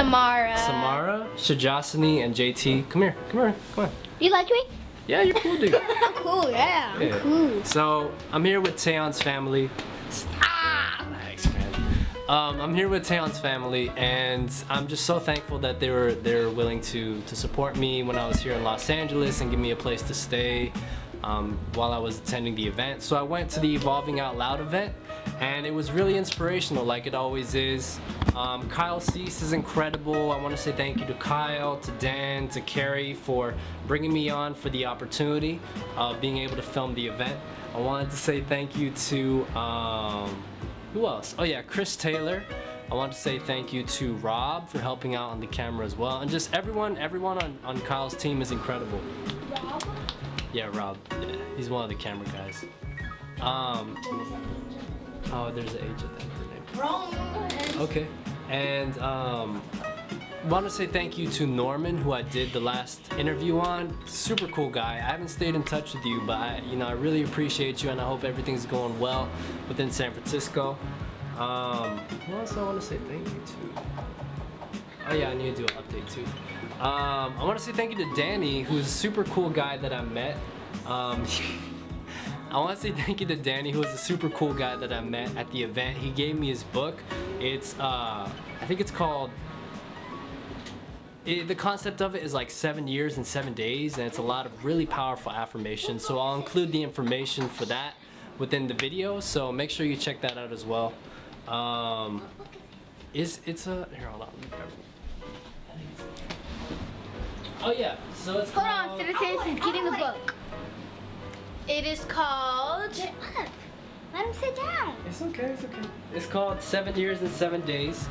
Samarah. Samarah, Shajasini, and JT. Come here, come here, come on. You like me? Yeah, you're cool, dude. I'm cool, yeah. I'm cool. So I'm here with Taion's family. Thanks, man. Um, I'm here with Taion's family, and I'm just so thankful that they were they were willing to to support me when I was here in Los Angeles and give me a place to stay um, while I was attending the event. So I went to the Evolving Out Loud event, and it was really inspirational, like it always is. Um, Kyle Cease is incredible. I want to say thank you to Kyle, to Dan, to Kari for bringing me on for the opportunity of being able to film the event. I wanted to say thank you to. Um, who else? Oh yeah, Chris Taylor. I want to say thank you to Rob for helping out on the camera as well. And just everyone, everyone on, on Kyle's team is incredible. Yeah, Rob. Yeah, he's one of the camera guys. Um, oh, there's an H at of name. Wrong. Okay. And um, want to say thank you to Norman, who I did the last interview on. Super cool guy. I haven't stayed in touch with you, but I, you know, I really appreciate you, and I hope everything's going well within San Francisco. Um, who else I want to say thank you to? Oh yeah, I need to do an update too. Um, I want to say thank you to Danny, who's a super cool guy that I met. Um, I want to say thank you to Danny, who was a super cool guy that I met at the event. He gave me his book. It's, uh, I think it's called. It, the concept of it is like seven years and seven days, and it's a lot of really powerful affirmations. So I'll include the information for that within the video. So make sure you check that out as well. Um, is it's a here? Hold on. Let me grab it. Oh yeah, so it's Hold on, called- citizens, he's getting the book. It is called. Get up. Let him sit down. It's okay, it's okay. It's called Seven Years and Seven Days.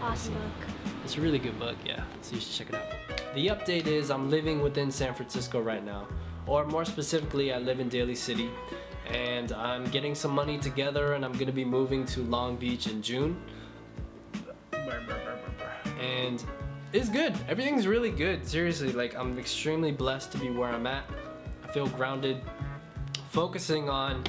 Awesome book. It's a really good book, yeah. So you should check it out. The update is I'm living within San Francisco right now. Or more specifically, I live in Daly City. And I'm getting some money together and I'm gonna be moving to Long Beach in June. And it's good. Everything's really good. Seriously, like I'm extremely blessed to be where I'm at. Feel grounded, focusing on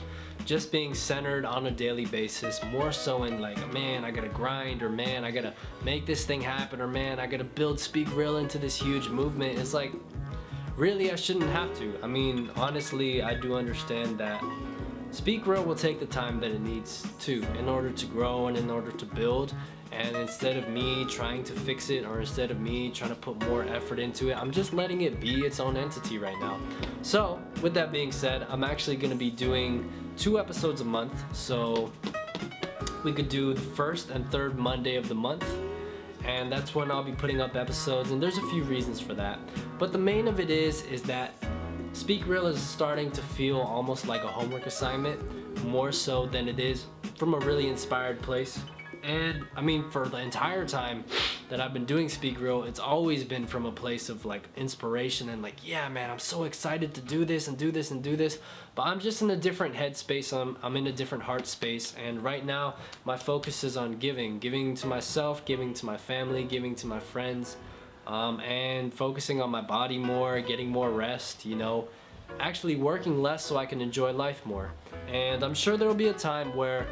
just being centered on a daily basis, more so in like, man, I gotta grind, or man, I gotta make this thing happen, or man, I gotta build Speak Real into this huge movement. It's like, really, I shouldn't have to. I mean, honestly, I do understand that Speak Real will take the time that it needs to in order to grow and in order to build. And instead of me trying to fix it or instead of me trying to put more effort into it, I'm just letting it be its own entity right now. So, with that being said, I'm actually going to be doing two episodes a month. So, we could do the first and third Monday of the month. And that's when I'll be putting up episodes. And there's a few reasons for that. But the main of it is, is that Speak Real is starting to feel almost like a homework assignment, more so than it is from a really inspired place. And I mean, for the entire time that I've been doing Speak Real, it's always been from a place of like inspiration and like, yeah, man, I'm so excited to do this and do this and do this. But I'm just in a different headspace. I'm, I'm in a different heart space. And right now, my focus is on giving, giving to myself, giving to my family, giving to my friends um, and focusing on my body more, getting more rest, you know, actually working less so I can enjoy life more. And I'm sure there'll be a time where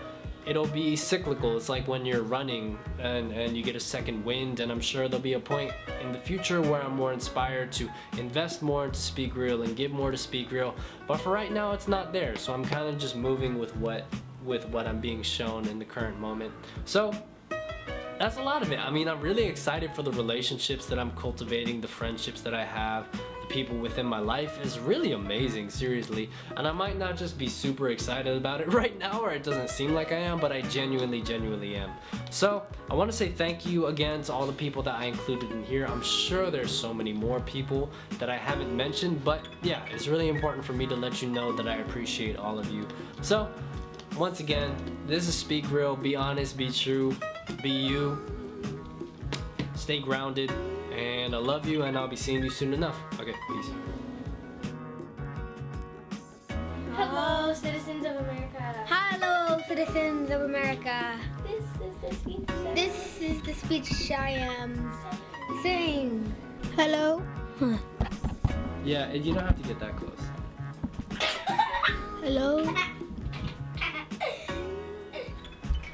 it'll be cyclical. It's like when you're running and, and you get a second wind, and I'm sure there'll be a point in the future where I'm more inspired to invest more into Speak Real and give more to Speak Real. But for right now, it's not there, so I'm kind of just moving with what with what I'm being shown in the current moment. So that's a lot of it. I mean, I'm really excited for the relationships that I'm cultivating, the friendships that I have, people within my life is really amazing, seriously. And I might not just be super excited about it right now, or it doesn't seem like I am, but I genuinely, genuinely am. So, I want to say thank you again to all the people that I included in here. I'm sure there's so many more people that I haven't mentioned, but yeah, it's really important for me to let you know that I appreciate all of you. So, once again, this is Speak Real. Be honest, be true, be you. Stay grounded, and I love you, and I'll be seeing you soon enough. Okay, peace. Hello, citizens of America. Hello, citizens of America. This is the speech. This is the speech I am saying. Hello. Huh. Yeah, and you don't have to get that close. Hello.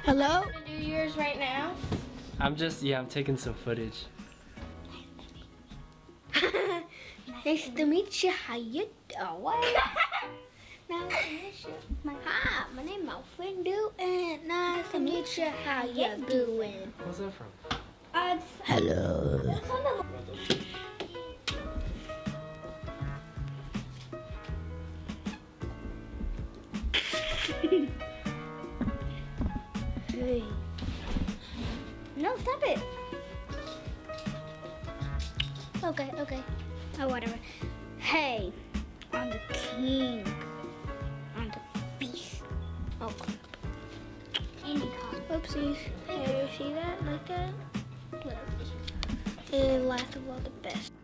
Hello. Do yours right now. I'm just yeah, I'm taking some footage. Nice to meet you. How you doing? nice to. My, hi, my name is Do and nice to meet you. How you doing? What's that from? Uh, Hello. it's on the- Hey. No, stop it. Okay, okay. Oh, whatever. Hey, I'm the king. I'm the beast. Oh, Oopsies. Hey, you see that? Like that? And last of all, the best.